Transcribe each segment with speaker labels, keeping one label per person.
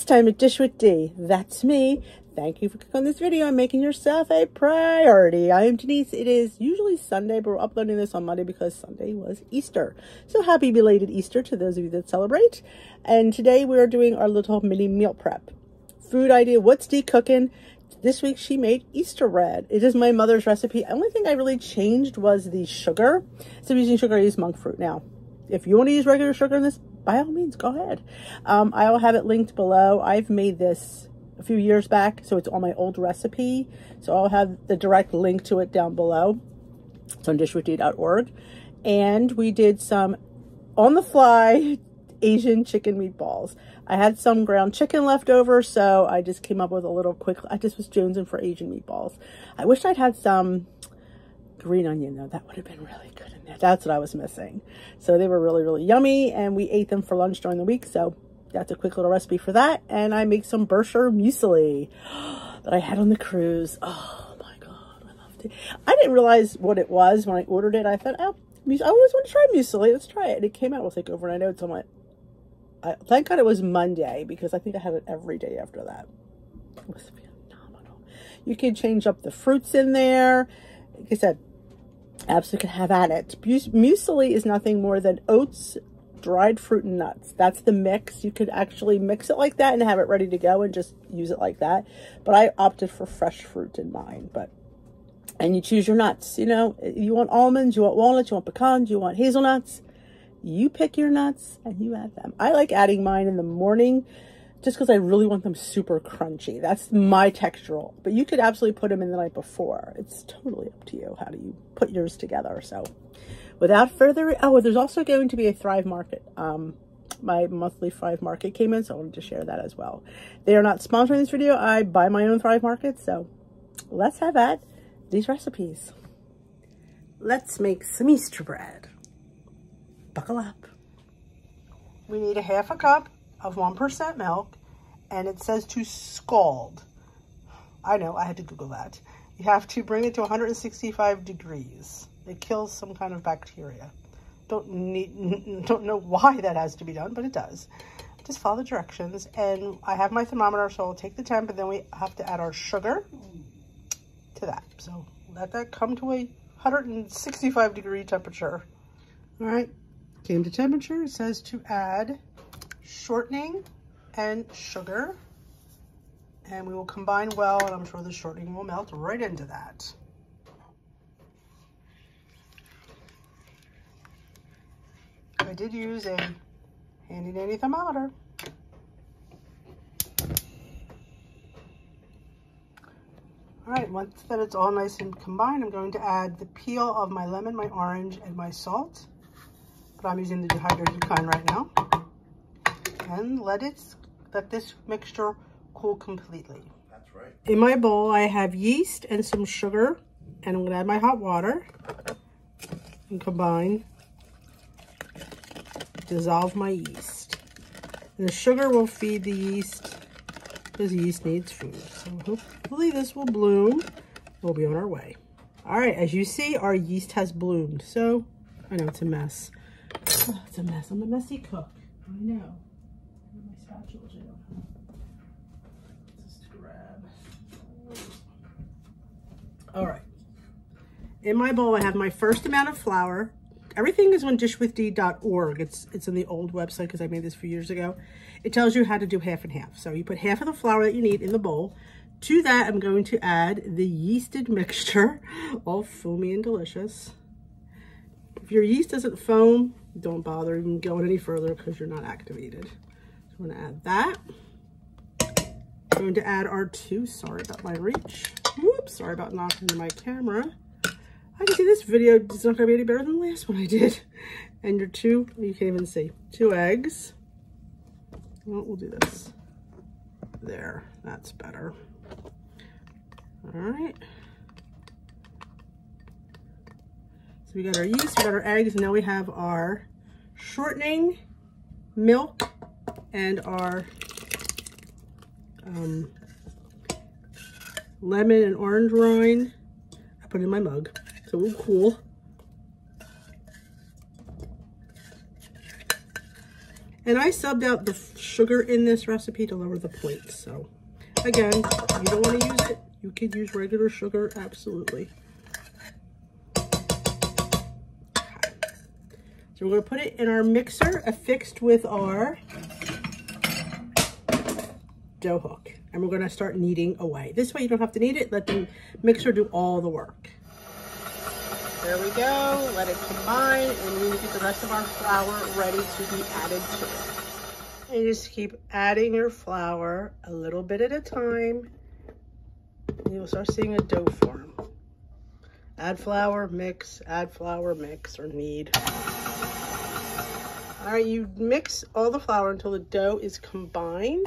Speaker 1: it's time to dish with Dee. That's me. Thank you for clicking on this video and making yourself a priority. I am Denise. It is usually Sunday, but we're uploading this on Monday because Sunday was Easter. So happy belated Easter to those of you that celebrate. And today we are doing our little mini meal prep. Food idea, what's Dee cooking? This week she made Easter bread. It is my mother's recipe. The only thing I really changed was the sugar. So I'm using sugar, I use monk fruit now. If you want to use regular sugar in this, by all means, go ahead. Um, I will have it linked below. I've made this a few years back, so it's on my old recipe. So I'll have the direct link to it down below. It's on dishwithdee.org. And we did some on-the-fly Asian chicken meatballs. I had some ground chicken left over, so I just came up with a little quick, I just was jonesing for Asian meatballs. I wish I'd had some green onion though. That would have been really good in there. That's what I was missing. So they were really, really yummy and we ate them for lunch during the week. So that's a quick little recipe for that. And I make some Bircher muesli that I had on the cruise. Oh my God, I loved it. I didn't realize what it was when I ordered it. I thought, oh, I always want to try muesli. Let's try it. And it came out with like overnight oats. I'm like, I, thank God it was Monday because I think I had it every day after that. It was phenomenal. You can change up the fruits in there. Like I said, absolutely can have at it. Muesli is nothing more than oats, dried fruit, and nuts. That's the mix. You could actually mix it like that and have it ready to go and just use it like that. But I opted for fresh fruit in mine. But And you choose your nuts. You know, you want almonds, you want walnuts, you want pecans, you want hazelnuts you pick your nuts and you add them. I like adding mine in the morning just because I really want them super crunchy. That's my textural. But you could absolutely put them in the night before. It's totally up to you. How do you put yours together? So without further, oh, there's also going to be a Thrive Market. Um, my monthly Thrive Market came in, so I wanted to share that as well. They are not sponsoring this video. I buy my own Thrive Market, so let's have at these recipes. Let's make some Easter bread buckle up. We need a half a cup of 1% milk, and it says to scald. I know, I had to Google that. You have to bring it to 165 degrees. It kills some kind of bacteria. Don't need, don't know why that has to be done, but it does. Just follow the directions. And I have my thermometer, so I'll take the temp, and then we have to add our sugar to that. So let that come to a 165 degree temperature. All right, Came to temperature, it says to add shortening and sugar. And we will combine well, and I'm sure the shortening will melt right into that. I did use a handy dandy thermometer. All right, once that it's all nice and combined, I'm going to add the peel of my lemon, my orange, and my salt but I'm using the dehydrated kind right now. And let it, let this mixture cool completely. That's right. In my bowl, I have yeast and some sugar, and I'm gonna add my hot water and combine, dissolve my yeast. And the sugar will feed the yeast because yeast needs food. So hopefully this will bloom. We'll be on our way. All right, as you see, our yeast has bloomed. So I know it's a mess. Oh, it's a mess. I'm a messy cook. I know. My spatula Just grab. All right. In my bowl, I have my first amount of flour. Everything is on dishwithdee.org. It's it's in the old website because I made this a few years ago. It tells you how to do half and half. So you put half of the flour that you need in the bowl. To that, I'm going to add the yeasted mixture, all foamy and delicious. If your yeast doesn't foam, don't bother even going any further because you're not activated. So I'm going to add that. Going to add our two. Sorry about my reach. Whoops, sorry about knocking my camera. I can see this video is not going to be any better than the last one I did. And your two, you can't even see, two eggs. Well, we'll do this. There, that's better. All right. So we got our yeast, we got our eggs, and now we have our shortening, milk, and our um, lemon and orange rind. I put in my mug, so it will cool. And I subbed out the sugar in this recipe to lower the points. So again, you don't want to use it. You could use regular sugar, absolutely. So we're to put it in our mixer affixed with our dough hook. And we're going to start kneading away. This way you don't have to knead it. Let the mixer do all the work. There we go. Let it combine and we need to get the rest of our flour ready to be added to it. And you just keep adding your flour a little bit at a time. And you'll start seeing a dough form. Add flour, mix, add flour, mix, or knead. All right, you mix all the flour until the dough is combined.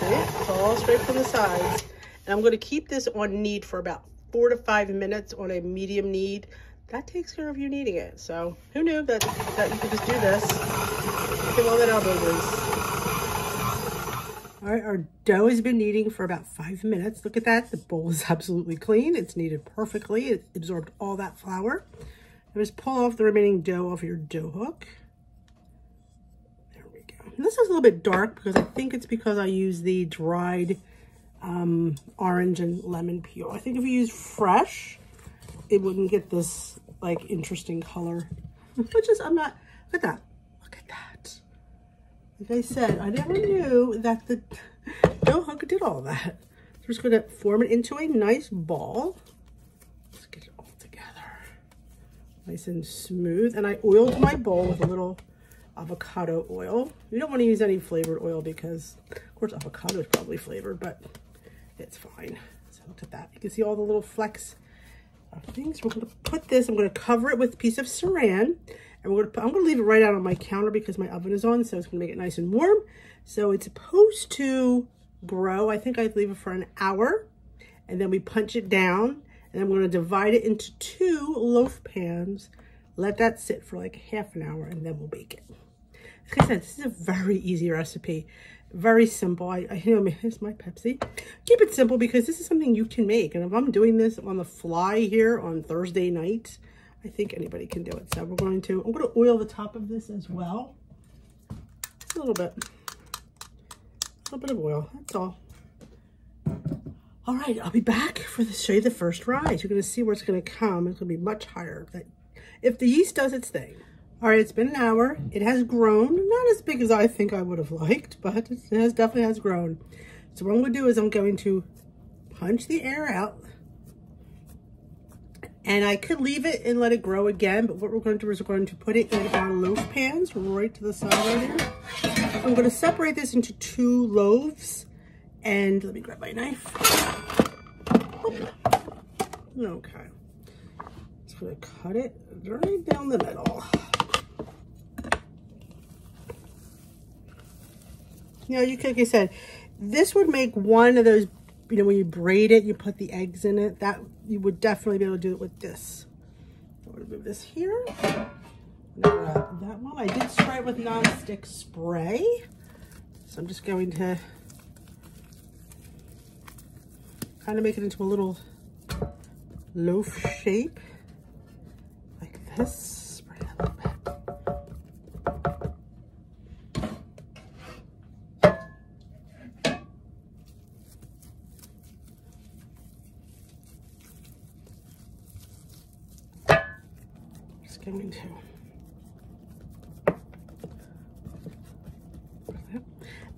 Speaker 1: Okay, it's all straight from the sides. And I'm gonna keep this on knead for about four to five minutes on a medium knead. That takes care of you kneading it. So who knew that, that you could just do this? At all that elbow grease. All right, our dough has been kneading for about five minutes. Look at that. The bowl is absolutely clean. It's kneaded perfectly. It absorbed all that flour. just pull off the remaining dough off your dough hook. And this is a little bit dark because I think it's because I use the dried um, orange and lemon peel. I think if you use fresh, it wouldn't get this like interesting color. Which is, I'm not, look at that. Look at that. Like I said, I never knew that the dough hook did all that. So we're just going to form it into a nice ball. Let's get it all together. Nice and smooth. And I oiled my bowl with a little avocado oil. You don't want to use any flavored oil because, of course, avocado is probably flavored, but it's fine. So look at that. You can see all the little flecks of things. We're going to put this, I'm going to cover it with a piece of saran. And we're going to put, I'm going to leave it right out on my counter because my oven is on, so it's going to make it nice and warm. So it's supposed to grow. I think I'd leave it for an hour. And then we punch it down. And I'm going to divide it into two loaf pans. Let that sit for like half an hour and then we'll bake it like I said, this is a very easy recipe. Very simple. I, I here's my Pepsi. Keep it simple because this is something you can make. And if I'm doing this on the fly here on Thursday night, I think anybody can do it. So we're going to, I'm going to oil the top of this as well. Just a little bit. A little bit of oil. That's all. All right, I'll be back for the show you the first rise. You're going to see where it's going to come. It's going to be much higher. That if the yeast does its thing. All right, it's been an hour. It has grown, not as big as I think I would have liked, but it has definitely has grown. So what I'm gonna do is I'm going to punch the air out and I could leave it and let it grow again, but what we're going to do is we're going to put it in our loaf pans right to the side right here. I'm going to separate this into two loaves. And let me grab my knife. Oh, okay. Just going to cut it right down the middle. You know, you could, like I said, this would make one of those, you know, when you braid it, you put the eggs in it. That you would definitely be able to do it with this. I'm to move this here. Grab uh, that one. I did spray it with non-stick spray. So I'm just going to kind of make it into a little loaf shape like this. Going to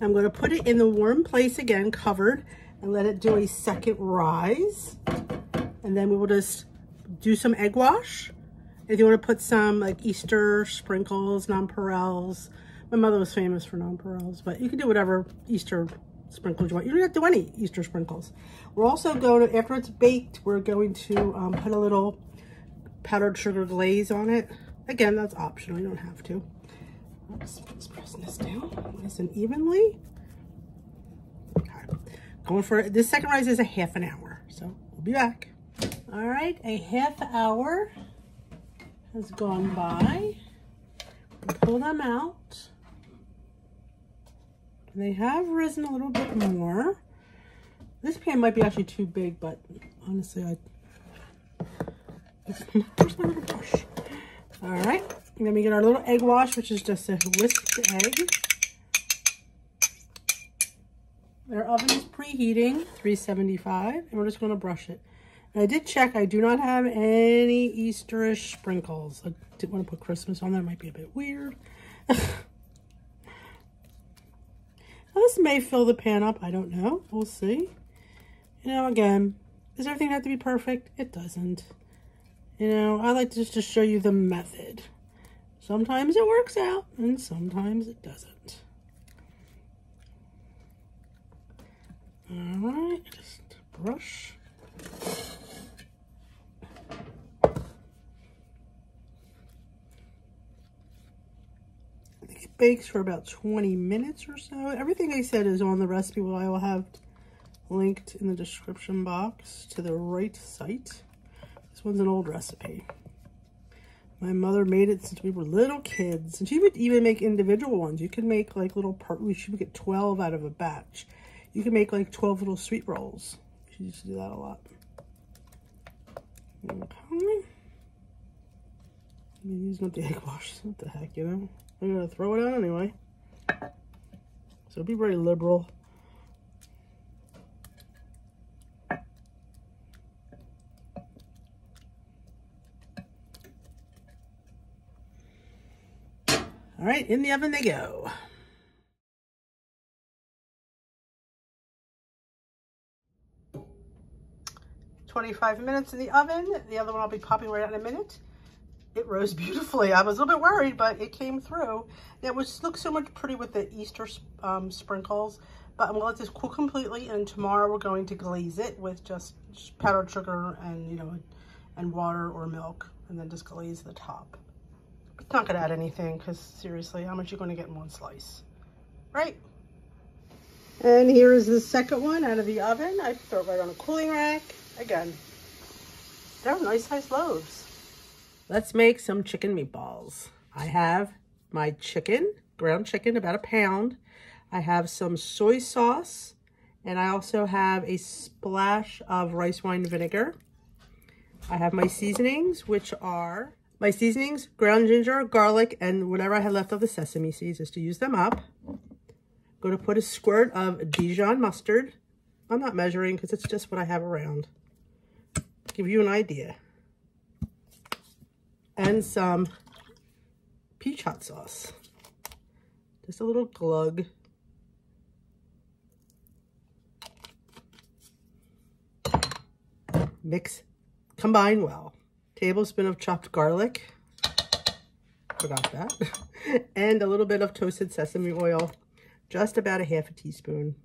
Speaker 1: I'm going to put it in the warm place again, covered, and let it do a second rise. And then we will just do some egg wash. If you want to put some like Easter sprinkles, nonpareils. My mother was famous for nonpareils, but you can do whatever Easter sprinkles you want. You don't have to do any Easter sprinkles. We're also going to, after it's baked, we're going to um, put a little powdered sugar glaze on it. Again, that's optional. You don't have to. Oops, just pressing this down nice and evenly. Okay. Going for this second rise is a half an hour. So we'll be back. All right, a half hour has gone by. Pull them out. They have risen a little bit more. This pan might be actually too big, but honestly, I Where's my brush? All right. Then we get our little egg wash, which is just a whisked egg. Our oven is preheating, 375, and we're just going to brush it. And I did check, I do not have any Easterish sprinkles. I didn't want to put Christmas on there, might be a bit weird. now this may fill the pan up, I don't know, we'll see. You know, again, does everything have to be perfect? It doesn't. You know, I like just to show you the method. Sometimes it works out, and sometimes it doesn't. All right, just brush. I think it bakes for about 20 minutes or so. Everything I said is on the recipe, I will have linked in the description box to the right site. This one's an old recipe. My mother made it since we were little kids. And she would even make individual ones. You could make like little part, she would get 12 out of a batch. You can make like 12 little sweet rolls. She used to do that a lot. Okay. I'm using up the egg wash. What the heck, you know? I'm to throw it out anyway. So be very liberal. Right, in the oven they go. 25 minutes in the oven. The other one I'll be popping right out in a minute. It rose beautifully. I was a little bit worried, but it came through. It was looks so much pretty with the Easter um, sprinkles, but I'm gonna let this cool completely, and tomorrow we're going to glaze it with just powdered sugar and, you know, and water or milk, and then just glaze the top. Not gonna add anything, because seriously, how much are you gonna get in one slice, right? And here is the second one out of the oven. I throw it right on a cooling rack. Again, they're nice sized loaves. Let's make some chicken meatballs. I have my chicken, ground chicken, about a pound. I have some soy sauce, and I also have a splash of rice wine vinegar. I have my seasonings, which are my seasonings, ground ginger, garlic, and whatever I had left of the sesame seeds, just to use them up. I'm going to put a squirt of Dijon mustard. I'm not measuring because it's just what I have around give you an idea. And some peach hot sauce. Just a little glug. Mix, combine well. Tablespoon of chopped garlic. Forgot that. and a little bit of toasted sesame oil. Just about a half a teaspoon.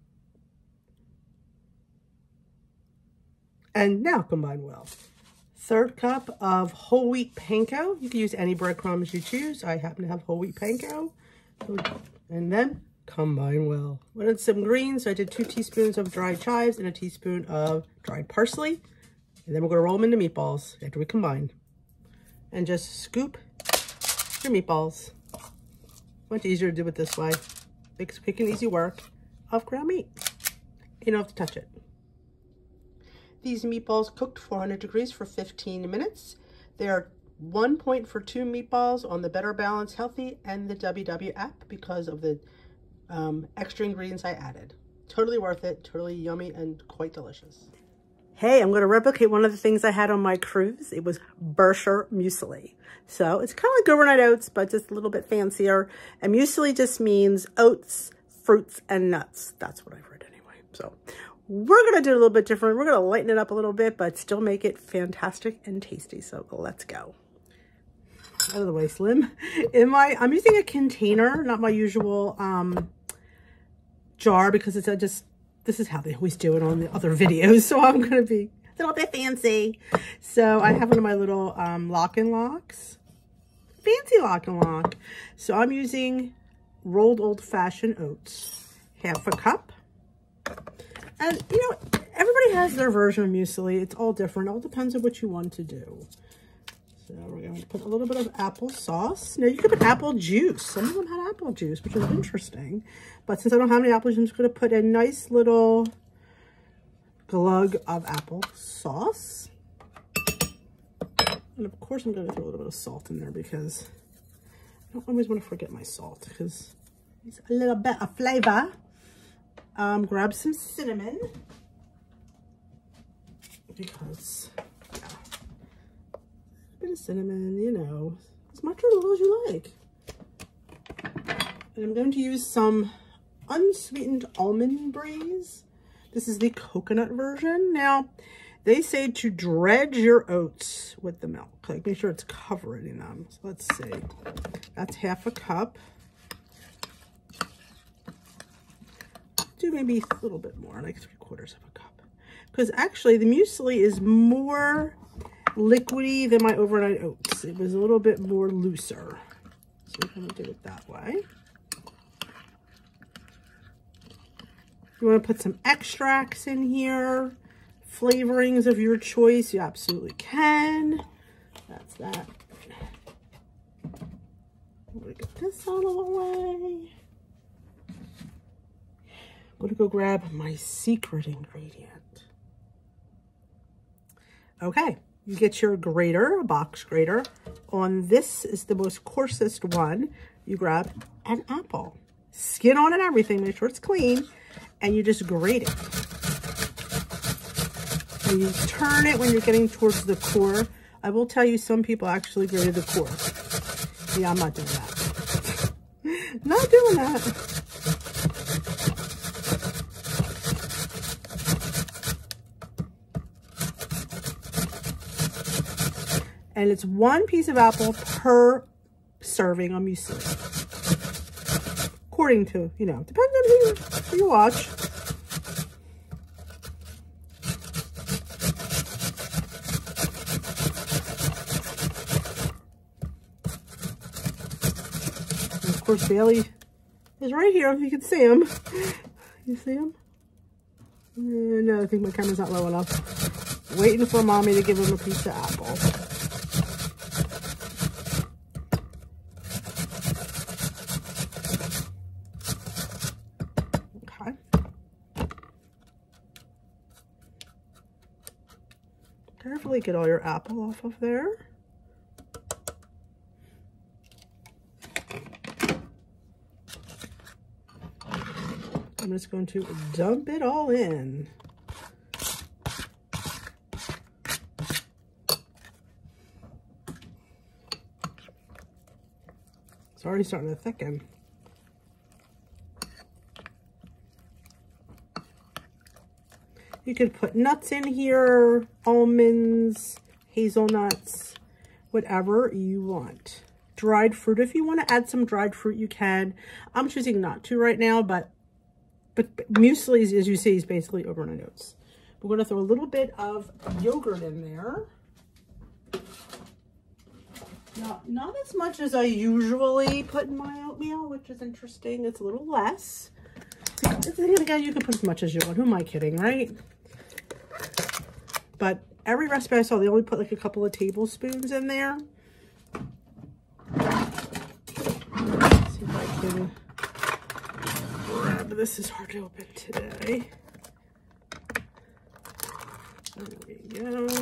Speaker 1: And now combine well. Third cup of whole wheat panko. You can use any breadcrumbs you choose. I happen to have whole wheat panko. And then combine well. Wanted some greens, so I did two teaspoons of dried chives and a teaspoon of dried parsley. And then we're to roll them into meatballs after we combine. And just scoop your meatballs. Much easier to do it this way. Makes quick and easy work of ground meat. You don't have to touch it. These meatballs cooked 400 degrees for 15 minutes. They are one point for two meatballs on the Better Balance Healthy and the WW app because of the um, extra ingredients I added. Totally worth it, totally yummy and quite delicious. Hey, I'm going to replicate one of the things I had on my cruise. It was Bircher muesli. So it's kind of like overnight oats, but just a little bit fancier. And muesli just means oats, fruits, and nuts. That's what I've heard anyway. So we're going to do a little bit different. We're going to lighten it up a little bit, but still make it fantastic and tasty. So let's go. Out of the way, Slim. In my, I'm using a container, not my usual um, jar because it's just, this is how they always do it on the other videos. So I'm going to be a little bit fancy. So I have one of my little um, lock and locks. Fancy lock and lock. So I'm using rolled old fashioned oats. Half a cup and, you know, everybody has their version of muesli. It's all different. It all depends on what you want to do. So we're going to put a little bit of apple sauce. Now, you could put apple juice. Some of them had apple juice, which is interesting. But since I don't have any apple juice, I'm just going to put a nice little glug of apple sauce. And of course, I'm going to throw a little bit of salt in there because I don't always want to forget my salt because it's a little bit of flavor. Um, grab some cinnamon because bit of cinnamon, you know, as much or little as you like. And I'm going to use some unsweetened almond breeze. This is the coconut version. Now, they say to dredge your oats with the milk. Like, make sure it's covering them. So let's see. That's half a cup. Do maybe a little bit more, like three quarters of a cup. Because actually, the muesli is more liquidy than my overnight oats. It was a little bit more looser. So we're going to do it that way. you want to put some extracts in here, flavorings of your choice, you absolutely can. That's that. I'm going to get this out of the way. I'm going to go grab my secret ingredient. Okay, you get your grater, a box grater. On this is the most coarsest one. You grab an apple. Skin on and everything, make sure it's clean and you just grate it. And you turn it when you're getting towards the core. I will tell you, some people actually grated the core. Yeah, I'm not doing that. not doing that. And it's one piece of apple per serving of muesli according to, you know, depends on who you, who you watch. And of course, Bailey is right here. If you can see him. You see him? Uh, no, I think my camera's not low enough. Waiting for mommy to give him a piece of apple. Get all your apple off of there. I'm just going to dump it all in. It's already starting to thicken. You could put nuts in here, almonds, hazelnuts, whatever you want. Dried fruit, if you want to add some dried fruit, you can. I'm choosing not to right now, but but muesli, as you see, is basically overnight oats. We're going to throw a little bit of yogurt in there. Now, not as much as I usually put in my oatmeal, which is interesting. It's a little less. Again, you can put as much as you want. Who am I kidding, right? But every recipe I saw, they only put like a couple of tablespoons in there. Let's see if I can grab this. is hard to open today. There we go.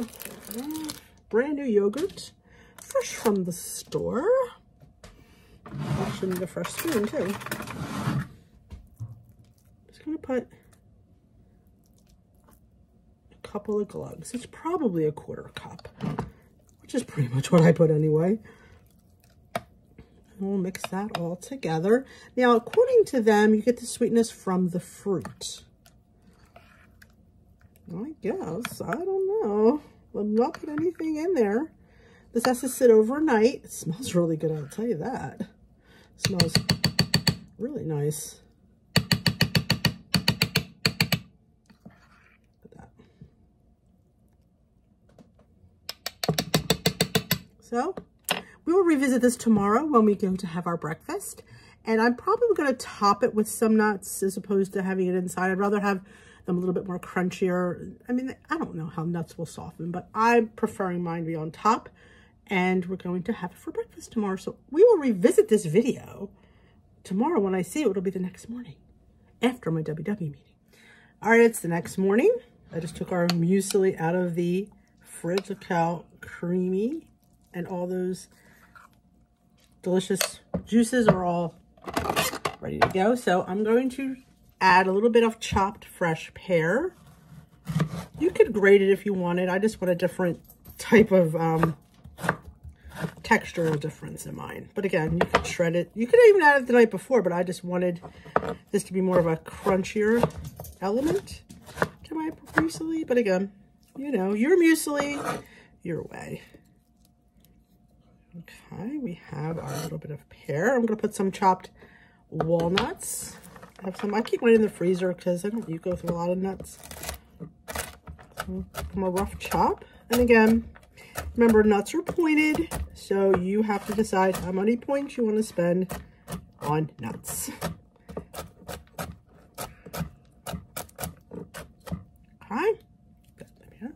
Speaker 1: Brand new yogurt. Fresh from the store. Actually need a fresh spoon too. Just gonna put couple of glugs. It's probably a quarter cup, which is pretty much what I put anyway. And we'll mix that all together. Now, according to them, you get the sweetness from the fruit. I guess. I don't know. I'm not put anything in there. This has to sit overnight. It smells really good, I'll tell you that. It smells really nice. So we will revisit this tomorrow when we go to have our breakfast. And I'm probably going to top it with some nuts as opposed to having it inside. I'd rather have them a little bit more crunchier. I mean, I don't know how nuts will soften, but I'm preferring mine to be on top. And we're going to have it for breakfast tomorrow. So we will revisit this video tomorrow when I see it. It'll be the next morning after my WW meeting. All right, it's the next morning. I just took our muesli out of the fridge. Look how creamy and all those delicious juices are all ready to go. So I'm going to add a little bit of chopped fresh pear. You could grate it if you wanted. I just want a different type of um, textural difference in mine. But again, you could shred it. You could even add it the night before, but I just wanted this to be more of a crunchier element to my muesli. But again, you know, your muesli, your way. Okay, we have our little bit of pear. I'm going to put some chopped walnuts. I have some. I keep mine in the freezer because I don't you go through a lot of nuts. From a rough chop. And again, remember nuts are pointed, so you have to decide how many points you want to spend on nuts. Okay.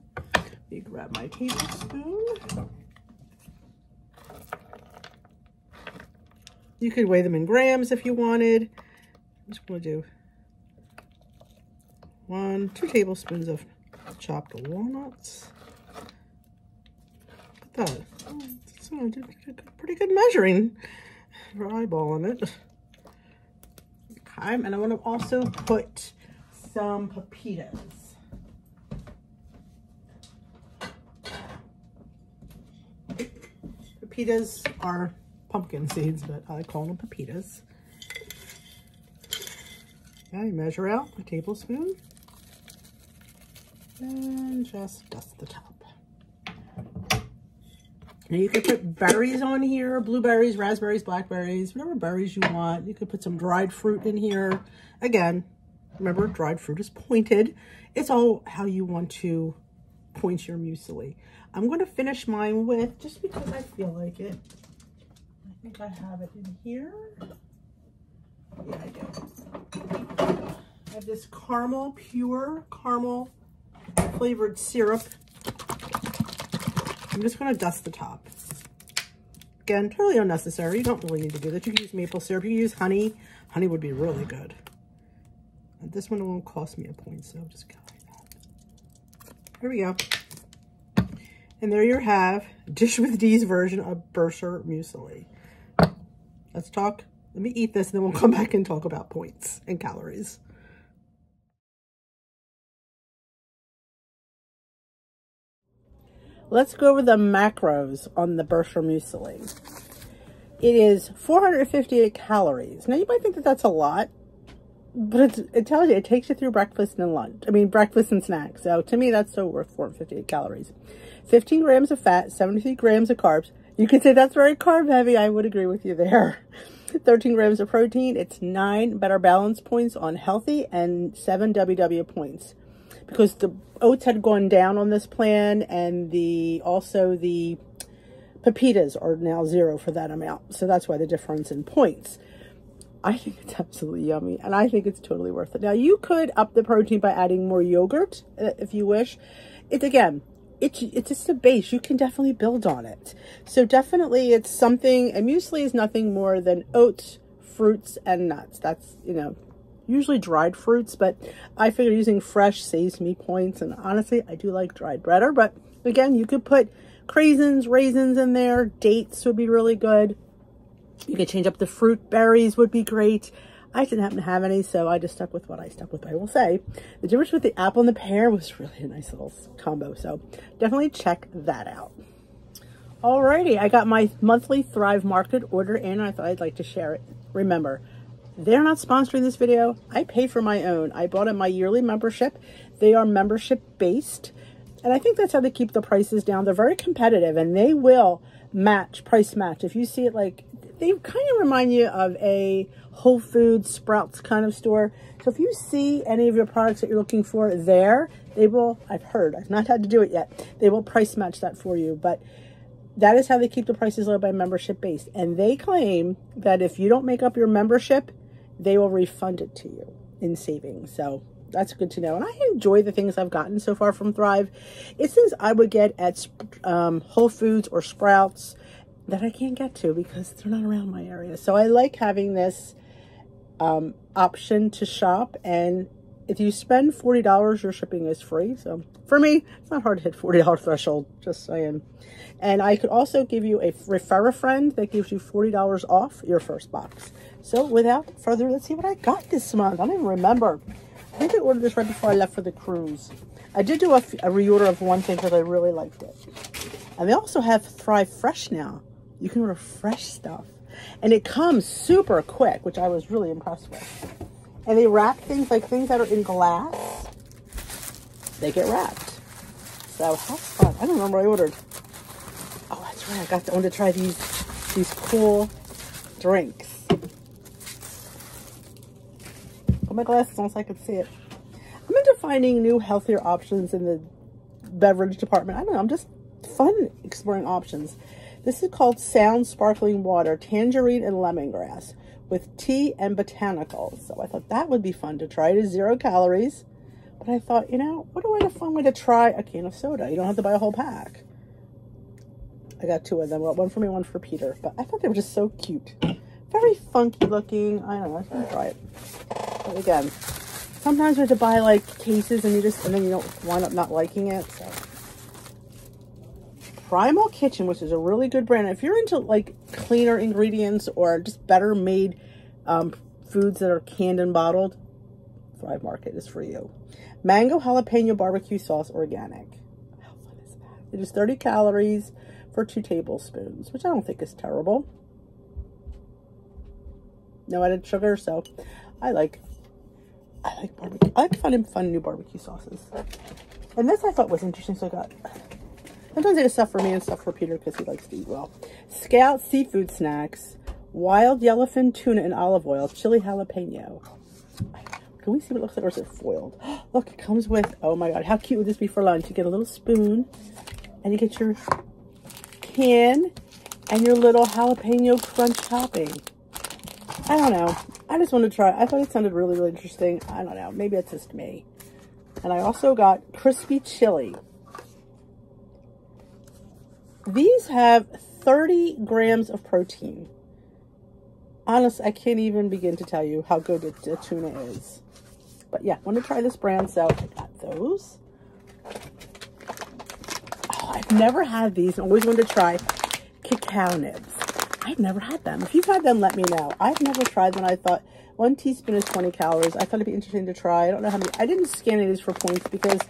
Speaker 1: Me grab my tablespoon. You could weigh them in grams if you wanted. I'm just to do one, two tablespoons of chopped walnuts. Look at that. That's a pretty good measuring for eyeballing it. Okay, and I want to also put some pepitas. Pepitas are pumpkin seeds, but I call them pepitas. I measure out a tablespoon and just dust the top. Now you could put berries on here, blueberries, raspberries, blackberries, whatever berries you want. You could put some dried fruit in here. Again, remember dried fruit is pointed. It's all how you want to point your muesli. I'm going to finish mine with, just because I feel like it, think I have it in here. Yeah, I do. I have this caramel, pure caramel flavored syrup. I'm just going to dust the top. Again, totally unnecessary. You don't really need to do that. You can use maple syrup. You can use honey. Honey would be really good. And this one won't cost me a point, so just go like that. Here we go. And there you have Dish with Dee's version of Bircher Muesli. Let's talk. Let me eat this, and then we'll come back and talk about points and calories. Let's go over the macros on the Bircher Muesli. It is 458 calories. Now, you might think that that's a lot, but it tells you it takes you through breakfast and lunch. I mean, breakfast and snacks. So, to me, that's so worth 458 calories. 15 grams of fat, 73 grams of carbs. You could say that's very carb heavy. I would agree with you there. 13 grams of protein. It's nine better balance points on healthy and seven WW points because the oats had gone down on this plan and the also the pepitas are now zero for that amount. So that's why the difference in points. I think it's absolutely yummy and I think it's totally worth it. Now you could up the protein by adding more yogurt uh, if you wish. It's again, it's, it's just a base. You can definitely build on it. So definitely it's something, a muesli is nothing more than oats, fruits, and nuts. That's, you know, usually dried fruits, but I figure using fresh saves me points. And honestly, I do like dried better. But again, you could put craisins, raisins in there. Dates would be really good. You could change up the fruit. Berries would be great. I didn't happen to have any, so I just stuck with what I stuck with, I will say. The difference with the apple and the pear was really a nice little combo, so definitely check that out. Alrighty, I got my monthly Thrive Market order in. I thought I'd like to share it. Remember, they're not sponsoring this video. I pay for my own. I bought in my yearly membership. They are membership based. And I think that's how they keep the prices down. They're very competitive and they will match, price match. If you see it like, they kind of remind you of a Whole Foods, Sprouts kind of store. So if you see any of your products that you're looking for there, they will, I've heard, I've not had to do it yet, they will price match that for you. But that is how they keep the prices low by membership based. And they claim that if you don't make up your membership, they will refund it to you in savings. So that's good to know. And I enjoy the things I've gotten so far from Thrive. It's things I would get at um, Whole Foods or Sprouts that I can't get to because they're not around my area. So I like having this um, option to shop and if you spend $40, your shipping is free. So for me, it's not hard to hit $40 threshold, just saying. And I could also give you a refer a friend that gives you $40 off your first box. So without further, let's see what I got this month. I don't even remember. I think I ordered this right before I left for the cruise. I did do a, a reorder of one thing because I really liked it. And they also have Thrive Fresh now. You can order fresh stuff. And it comes super quick, which I was really impressed with. And they wrap things like things that are in glass. They get wrapped. So how fun. I don't remember I ordered. Oh, that's right. I got to, I to try these, these cool drinks. Put my glasses on so I can see it. I'm into finding new, healthier options in the beverage department. I don't know. I'm just fun exploring options. This is called Sound Sparkling Water, Tangerine and Lemongrass with tea and botanicals. So I thought that would be fun to try. It is zero calories. But I thought, you know, what a fun way to try a can of soda. You don't have to buy a whole pack. I got two of them. One for me, one for Peter. But I thought they were just so cute. Very funky looking. I don't know. Going to try it. But again, sometimes you have to buy like cases and you just, and then you don't wind up not liking it. Primal Kitchen, which is a really good brand. If you're into like cleaner ingredients or just better made um, foods that are canned and bottled, Thrive Market is for you. Mango jalapeno barbecue sauce organic. How fun is that? It is 30 calories for two tablespoons, which I don't think is terrible. No added sugar, so I like I like barbecue. I like finding fun new barbecue sauces. And this I thought was interesting, so I got Sometimes I get stuff for me and stuff for Peter because he likes to eat well. Scout Seafood Snacks, Wild Yellowfin Tuna and Olive Oil, Chili Jalapeno. Can we see what it looks like or is it foiled? Look, it comes with, oh my God, how cute would this be for lunch? You get a little spoon and you get your can and your little jalapeno crunch topping. I don't know. I just wanted to try. I thought it sounded really, really interesting. I don't know. Maybe it's just me. And I also got crispy chili. These have 30 grams of protein. Honestly, I can't even begin to tell you how good the, tuna is. But yeah, want to try this brand, so I got those. Oh, I've never had these. I always wanted to try cacao nibs. I've never had them. If you've had them, let me know. I've never tried them. I thought one teaspoon is 20 calories. I thought it'd be interesting to try. I don't know how many. I didn't scan these for points because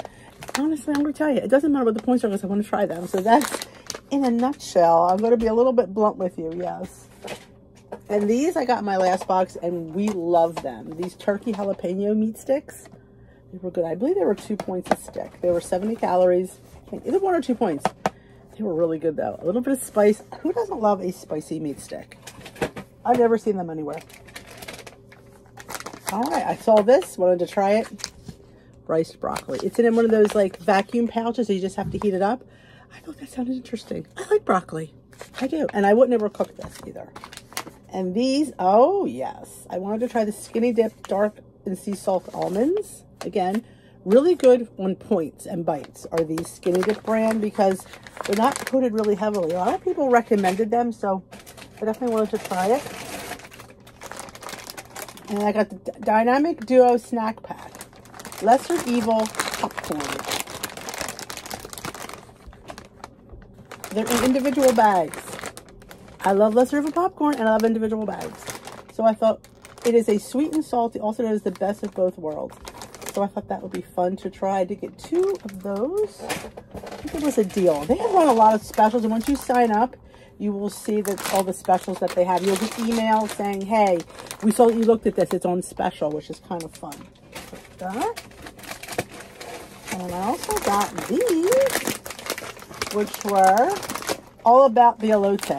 Speaker 1: honestly, I'm going to tell you, it doesn't matter what the points are because I want to try them. So that's in a nutshell. I'm going to be a little bit blunt with you, yes. And these I got in my last box, and we love them. These turkey jalapeno meat sticks, they were good. I believe they were two points a stick. They were 70 calories. Either one or two points. They were really good, though. A little bit of spice. Who doesn't love a spicy meat stick? I've never seen them anywhere. All right, I saw this. Wanted to try it. Riced broccoli. It's in one of those, like, vacuum pouches, so you just have to heat it up. I thought that sounded interesting. I like broccoli. I do. And I would never cook this either. And these, oh yes. I wanted to try the Skinny Dip Dark and Sea Salt Almonds. Again, really good on points and bites are these Skinny Dip brand because they're not coated really heavily. A lot of people recommended them, so I definitely wanted to try it. And I got the Dynamic Duo Snack Pack. Lesser Evil Popcorn. They're in individual bags. I love Lesser Evil popcorn and I love individual bags. So I thought it is a sweet and salty, also known as the best of both worlds. So I thought that would be fun to try to get two of those. I think it was a deal. They have run a lot of specials and once you sign up, you will see that all the specials that they have. You'll get emails saying, hey, we saw that you looked at this. It's on special, which is kind of fun. That. And I also got these which were all about the elote.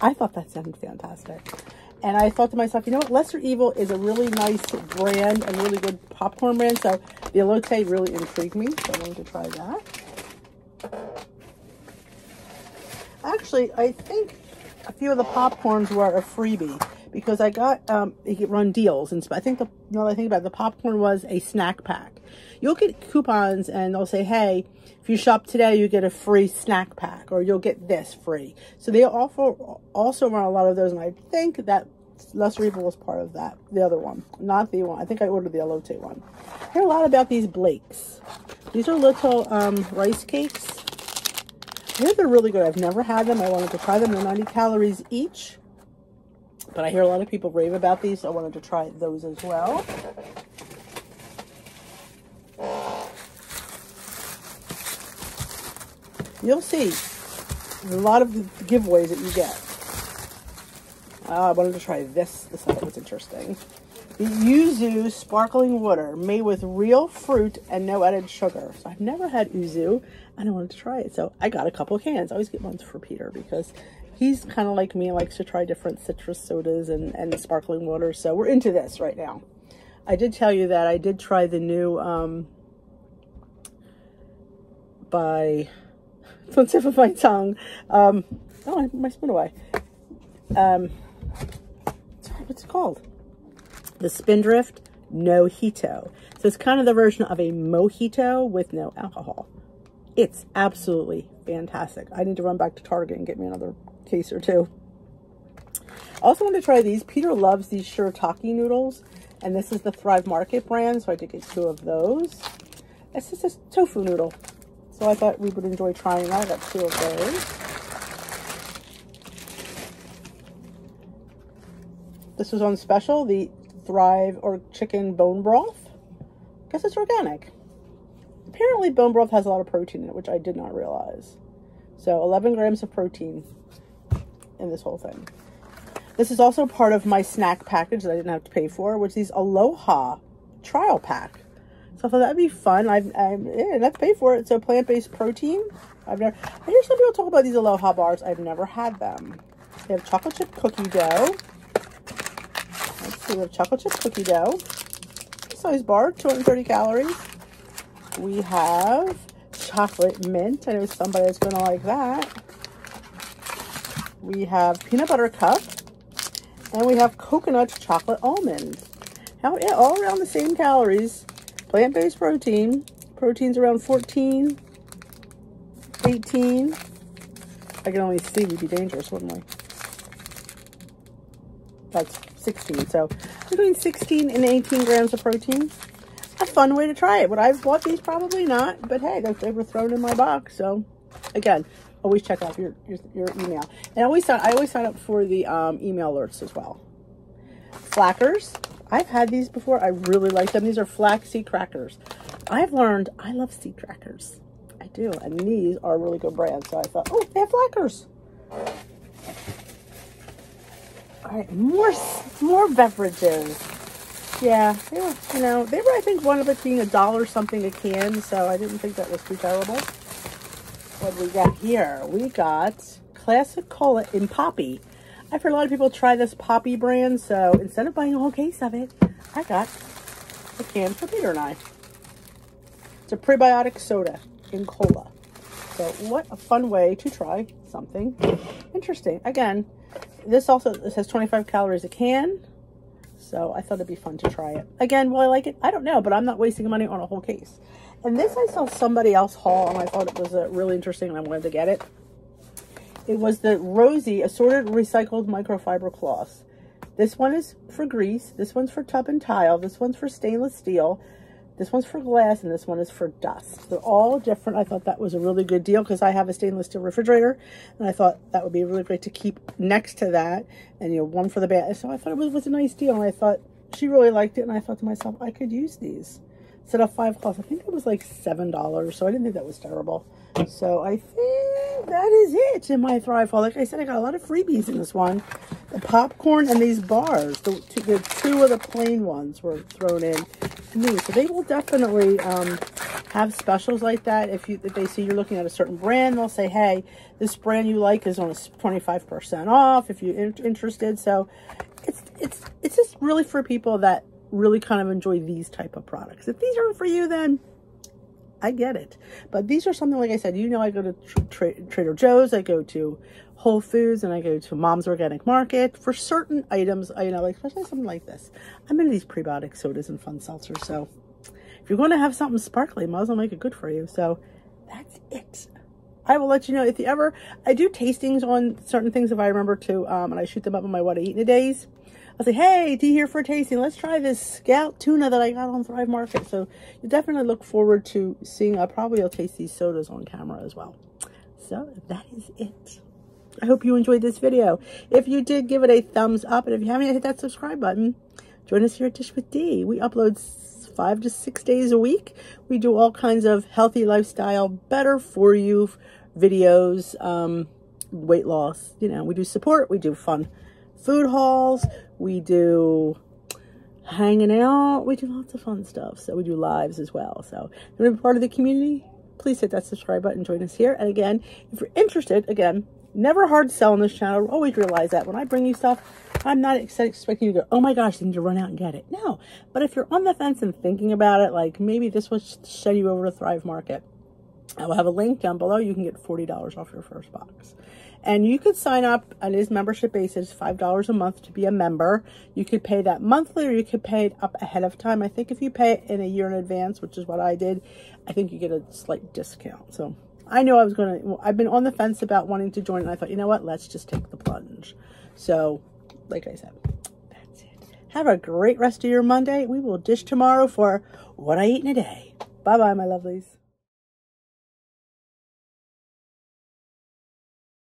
Speaker 1: I thought that sounded fantastic. And I thought to myself, you know what? Lesser Evil is a really nice brand, a really good popcorn brand. So the elote really intrigued me. So I wanted to try that. Actually, I think a few of the popcorns were a freebie because I got, um, you run deals. And I think the, you I think about it, the popcorn was a snack pack. You'll get coupons and they'll say, hey, if you shop today, you get a free snack pack or you'll get this free. So they offer, also run a lot of those. And I think that Lesser Evil was part of that. The other one, not the one. I think I ordered the elote one. I hear a lot about these Blakes. These are little um, rice cakes. I hear they're really good. I've never had them. I wanted to try them. They're 90 calories each. But I hear a lot of people rave about these, so I wanted to try those as well. You'll see. A lot of the giveaways that you get. Uh, I wanted to try this. This I thought was interesting. The Yuzu sparkling water made with real fruit and no added sugar. So I've never had Yuzu and I wanted to try it. So I got a couple cans. I always get ones for Peter because he's kind of like me, likes to try different citrus sodas and, and sparkling water. So we're into this right now. I did tell you that I did try the new um, by, don't tip of my tongue. Um, oh, my spoon away. Um, what's it called? The Spindrift Mojito. So it's kind of the version of a mojito with no alcohol. It's absolutely fantastic. I need to run back to Target and get me another case or two. I also want to try these. Peter loves these shirataki noodles, and this is the Thrive Market brand, so I did get two of those. This is a tofu noodle, so I thought we would enjoy trying that. I got two of those. This was on special, the Thrive or chicken bone broth. Guess it's organic. Apparently bone broth has a lot of protein in it, which I did not realize. So 11 grams of protein in this whole thing. This is also part of my snack package that I didn't have to pay for, which is Aloha trial pack. So I thought that'd be fun. I've, I didn't have to pay for it. So plant-based protein. I've never, I hear some people talk about these Aloha bars. I've never had them. They have chocolate chip cookie dough. Let's see, we have chocolate chip cookie dough. Size bar, 230 calories. We have chocolate mint. I know somebody's going to like that we have peanut butter cup, and we have coconut chocolate almond. How, yeah, all around the same calories. Plant-based protein. Protein's around 14, 18. I can only see we'd be dangerous, wouldn't we? That's 16. So between 16 and 18 grams of protein. A fun way to try it. Would I have bought these? Probably not. But hey, they were thrown in my box. So again, always check out your, your, your email. And I always sign, I always sign up for the um, email alerts as well. Flackers. I've had these before. I really like them. These are flaxseed crackers. I've learned I love seed crackers. I do. And these are a really good brand. So I thought, oh, they have flackers. All right, more, more beverages. Yeah, they were, you know, they were, I think, one of it being a dollar something a can. So I didn't think that was too terrible what we got here? We got Classic Cola in Poppi. I've heard a lot of people try this Poppi brand, so instead of buying a whole case of it, I got a can for Peter and I. It's a prebiotic soda in cola. So what a fun way to try something interesting. Again, this also this has 25 calories a can. So I thought it'd be fun to try it. Again, will I like it? I don't know, but I'm not wasting money on a whole case. And this I saw somebody else haul, and I thought it was uh, really interesting, and I wanted to get it. It was the Rosie Assorted Recycled Microfiber Cloths. This one is for grease. This one's for tub and tile. This one's for stainless steel. This one's for glass, and this one is for dust. They're all different. I thought that was a really good deal because I have a stainless steel refrigerator, and I thought that would be really great to keep next to that, and, you know, one for the bath. So I thought it was, was a nice deal, and I thought she really liked it, and I thought to myself, I could use these set of five cloths. I think it was like $7, so I didn't think that was terrible. So I think that is it in my Thrive haul. Like I said, I got a lot of freebies in this one. The popcorn and these bars, the two, the two of the plain ones were thrown in to me. So they will definitely um, have specials like that. If you if they see you're looking at a certain brand, they'll say, hey, this brand you like is on a 25% off if you're in interested. So it's, it's, it's just really for people that really kind of enjoy these type of products. If these aren't for you, then I get it. But these are something, like I said, you know, I go to tra Trader Joe's, I go to Whole Foods, and I go to Mom's Organic Market for certain items, you know, like especially something like this. I'm into these prebiotic sodas and fun seltzers, so if you're going to have something sparkly, might as well make it good for you. So that's it. I will let you know if you ever, I do tastings on certain things if I remember to, um, and I shoot them up on my What I Eat in a Days I'll say, hey, Dee here for tasting. Let's try this Scout tuna that I got on Thrive Market. So you definitely look forward to seeing, I probably will taste these sodas on camera as well. So that is it. I hope you enjoyed this video. If you did, give it a thumbs up. And if you haven't hit that subscribe button, join us here at Dish with Dee. We upload five to six days a week. We do all kinds of healthy lifestyle, better for you videos, um, weight loss. You know, we do support, we do fun food hauls, we do hanging out, we do lots of fun stuff. So we do lives as well. So if you want to be part of the community, please hit that subscribe button, join us here. And again, if you're interested, again, never hard sell on this channel. Always realize that when I bring you stuff, I'm not expecting you to go, oh my gosh, I need to run out and get it. No, but if you're on the fence and thinking about it, like maybe this will send you over to Thrive Market. I will have a link down below. You can get $40 off your first box. And you could sign up on his membership basis, $5 a month to be a member. You could pay that monthly or you could pay it up ahead of time. I think if you pay it in a year in advance, which is what I did, I think you get a slight discount. So I knew I was going to, I've been on the fence about wanting to join and I thought, you know what, let's just take the plunge. So like I said, that's it. Have a great rest of your Monday. We will dish tomorrow for what I eat in a day. Bye-bye, my lovelies.